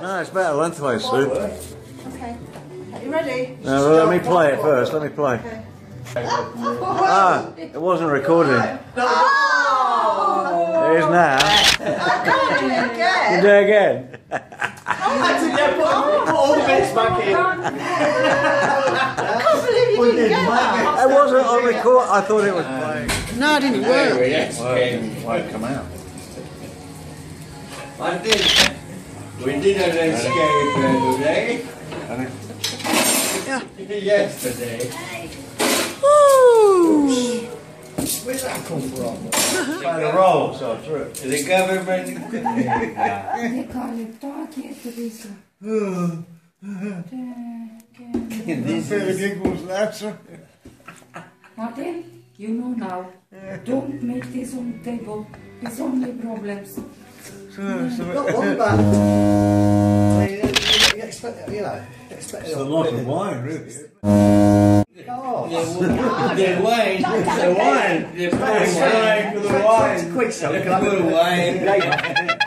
No, it's better lengthways, Sue. Okay. Are you ready? No, well, let me play it first. Let me play. Okay. Ah, it wasn't recording. It Oh! is now. Can't do it again. You do it again. Yeah, put, put all the bits back in. I can't believe you didn't get that. It wasn't on record. I thought it was playing. No, it didn't work. yes, Why it come out? I did. We did an escape today. Yesterday. Woo! Where's that come from? By the roll, so through. The government. Ne kaže, tak je Teresa. this giggles now, sir. Martin, you know now. Don't make this on the table. It's only problems. Not one bad. I mean, you, you expect, you know, expect It's a lot of wine, really. Oh, the wine. The wine. The wine for the wine. quick, so The good wine.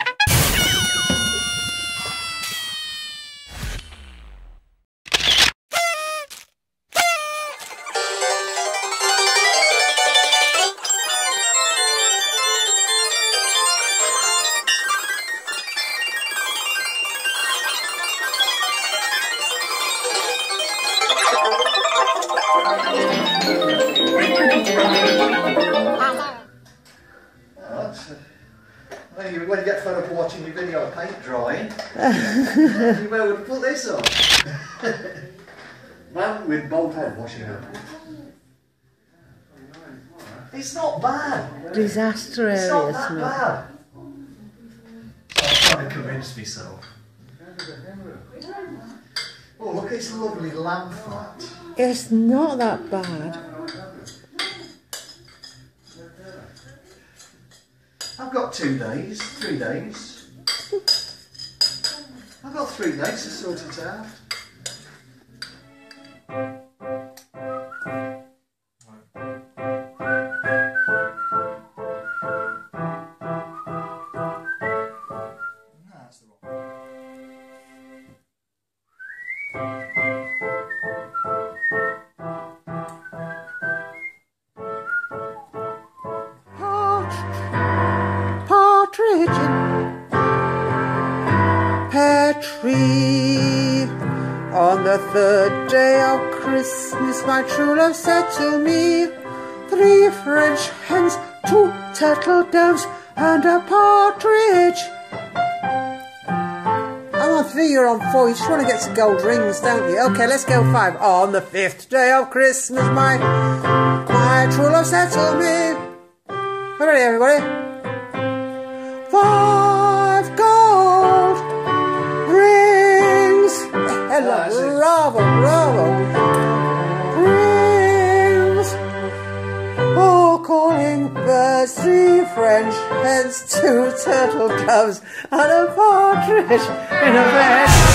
When you, you get fed up watching your video of paint drying, you where would put this on? Man with bald head washing up. It's not bad. Disaster It's area, not that bad. I'm trying to convince myself. Oh, look at this lovely lamp flat. It's not that bad. I've got two days, three days. I've got three days to sort it out. In pear tree. On the third day of Christmas, my true love said to me, Three French hens, two turtle doves, and a partridge. I'm on three, you're on four. You just want to get some gold rings, don't you? Okay, let's go five. On the fifth day of Christmas, my my true love said to me. Ready, everybody? Hello, bravo, bravo. Rings. Oh, calling birds, three French hens, two turtle doves, and a partridge in a bed.